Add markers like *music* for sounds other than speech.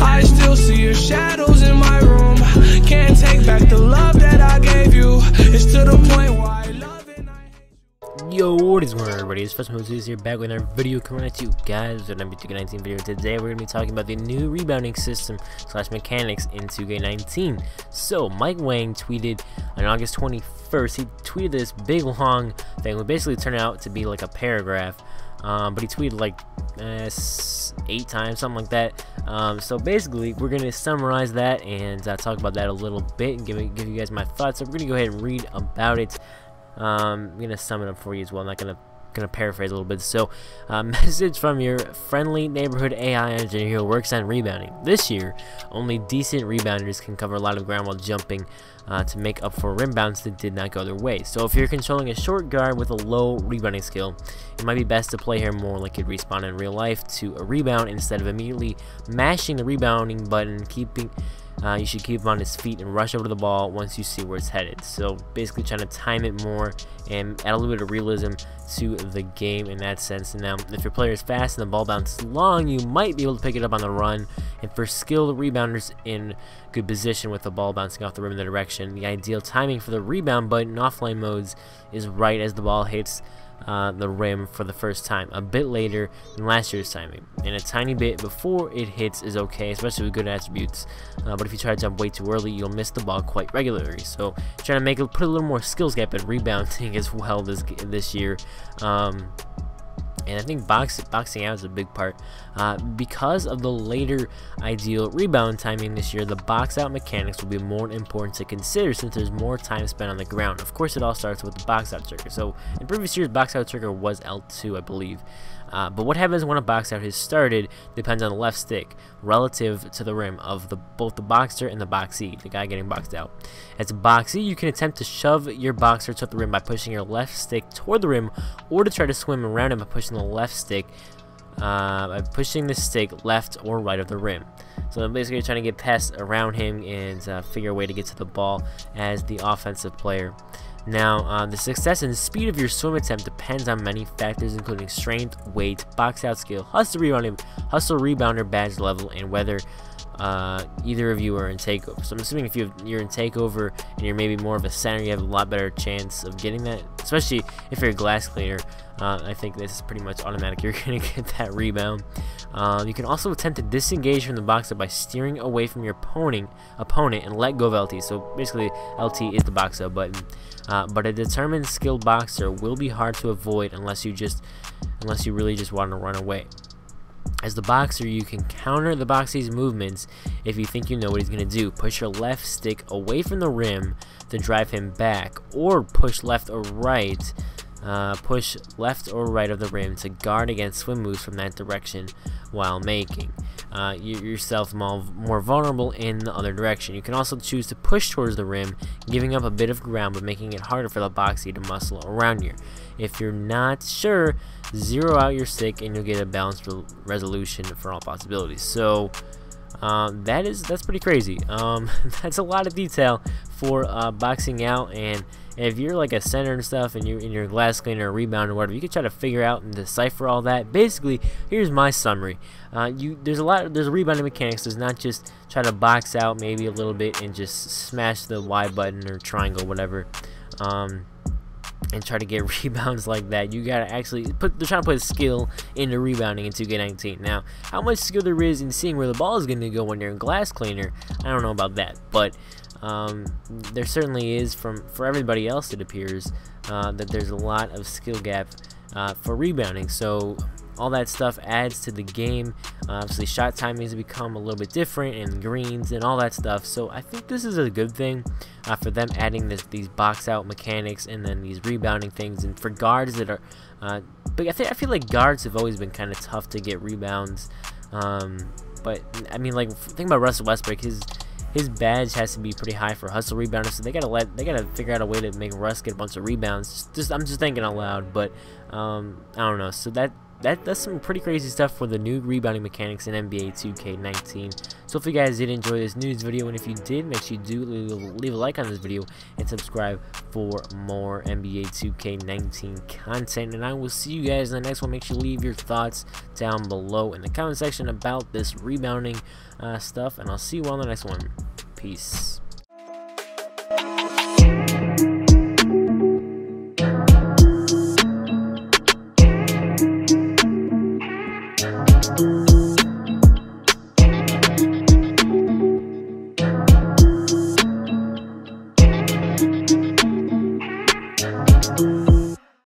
I still see your shadows in my room. Can't take back the love that I gave you. It's to the point I love I Yo, what is going on everybody? It's Freshman Moses here back with another video coming at you guys with another 2K19 video. Today we're going to be talking about the new rebounding system slash mechanics in 2K19. So, Mike Wang tweeted on August 21st, he tweeted this big long thing, which basically turned out to be like a paragraph. Um, but he tweeted like uh, eight times, something like that. Um, so basically, we're gonna summarize that and uh, talk about that a little bit and give, give you guys my thoughts. So we're gonna go ahead and read about it. Um, I'm gonna sum it up for you as well. I'm not gonna gonna paraphrase a little bit. So, uh, *laughs* message from your friendly neighborhood AI engineer who works on rebounding. This year, only decent rebounders can cover a lot of ground while jumping uh, to make up for rim bounds that did not go their way. So, if you're controlling a short guard with a low rebounding skill, it might be best to play here more like you'd respawn in real life to a rebound instead of immediately mashing the rebounding button, keeping uh, you should keep him on his feet and rush over to the ball once you see where it's headed. So basically trying to time it more and add a little bit of realism to the game in that sense. And now if your player is fast and the ball bounces long, you might be able to pick it up on the run. And for skilled rebounders in good position with the ball bouncing off the rim in the direction, the ideal timing for the rebound button in offline modes is right as the ball hits uh, the rim for the first time, a bit later than last year's timing, and a tiny bit before it hits is okay, especially with good attributes. Uh, but if you try to jump way too early, you'll miss the ball quite regularly. So trying to make it put a little more skills gap in rebounding *laughs* as well this this year. Um, and I think box, boxing out is a big part. Uh, because of the later ideal rebound timing this year, the box out mechanics will be more important to consider since there's more time spent on the ground. Of course, it all starts with the box out trigger. So in previous years, box out trigger was L2, I believe. Uh, but what happens when a box out has started depends on the left stick relative to the rim of the both the boxer and the boxee, the guy getting boxed out. As a boxee, you can attempt to shove your boxer to the rim by pushing your left stick toward the rim, or to try to swim around him by pushing the left stick uh, by pushing the stick left or right of the rim. So I'm basically trying to get past around him and uh, figure a way to get to the ball as the offensive player. Now, uh, the success and speed of your swim attempt depends on many factors, including strength, weight, box out skill, hustle rebounding, hustle rebounder badge level, and whether uh, either of you are in takeover. So I'm assuming if you are in takeover and you're maybe more of a center, you have a lot better chance of getting that. Especially if you're a glass cleaner, uh, I think this is pretty much automatic. *laughs* You're gonna get that rebound. Um, you can also attempt to disengage from the box by steering away from your opponent, opponent and let go of LT. So basically, LT is the box out button. Uh, but a determined skilled boxer will be hard to avoid unless you just, unless you really just want to run away. As the boxer, you can counter the boxer's movements if you think you know what he's going to do. Push your left stick away from the rim to drive him back, or push left or right, uh, push left or right of the rim to guard against swim moves from that direction while making uh, you, yourself more, more vulnerable in the other direction. You can also choose to push towards the rim, giving up a bit of ground but making it harder for the boxee to muscle around you. If you're not sure, zero out your stick and you'll get a balanced re resolution for all possibilities. So um, that is that's pretty crazy. Um, *laughs* that's a lot of detail for uh, boxing out and if you're like a center and stuff and you're in your glass cleaner or rebound or whatever you can try to figure out and decipher all that basically here's my summary uh, you there's a lot there's rebounding mechanics does not just try to box out maybe a little bit and just smash the Y button or triangle whatever um, and try to get *laughs* rebounds like that. You gotta actually put. They're trying to put skill into rebounding in 2K19. Now, how much skill there is in seeing where the ball is to go when you're in glass cleaner, I don't know about that, but um, there certainly is from for everybody else. It appears uh, that there's a lot of skill gap uh, for rebounding. So all that stuff adds to the game. Uh, obviously, shot timings become a little bit different, and greens and all that stuff. So I think this is a good thing uh, for them adding this, these box out mechanics and then these rebounding things. And for guards that are, uh, but I think I feel like guards have always been kind of tough to get rebounds. Um, but I mean, like think about Russell Westbrook, his his badge has to be pretty high for hustle rebounder, so they gotta let they gotta figure out a way to make Russ get a bunch of rebounds. Just, just I'm just thinking out loud, but um, I don't know. So that that that's some pretty crazy stuff for the new rebounding mechanics in NBA 2K19. So if you guys did enjoy this news video, and if you did, make sure you do leave, leave a like on this video and subscribe for more NBA 2K19 content. And I will see you guys in the next one. Make sure you leave your thoughts down below in the comment section about this rebounding uh, stuff, and I'll see you on the next one. Peace.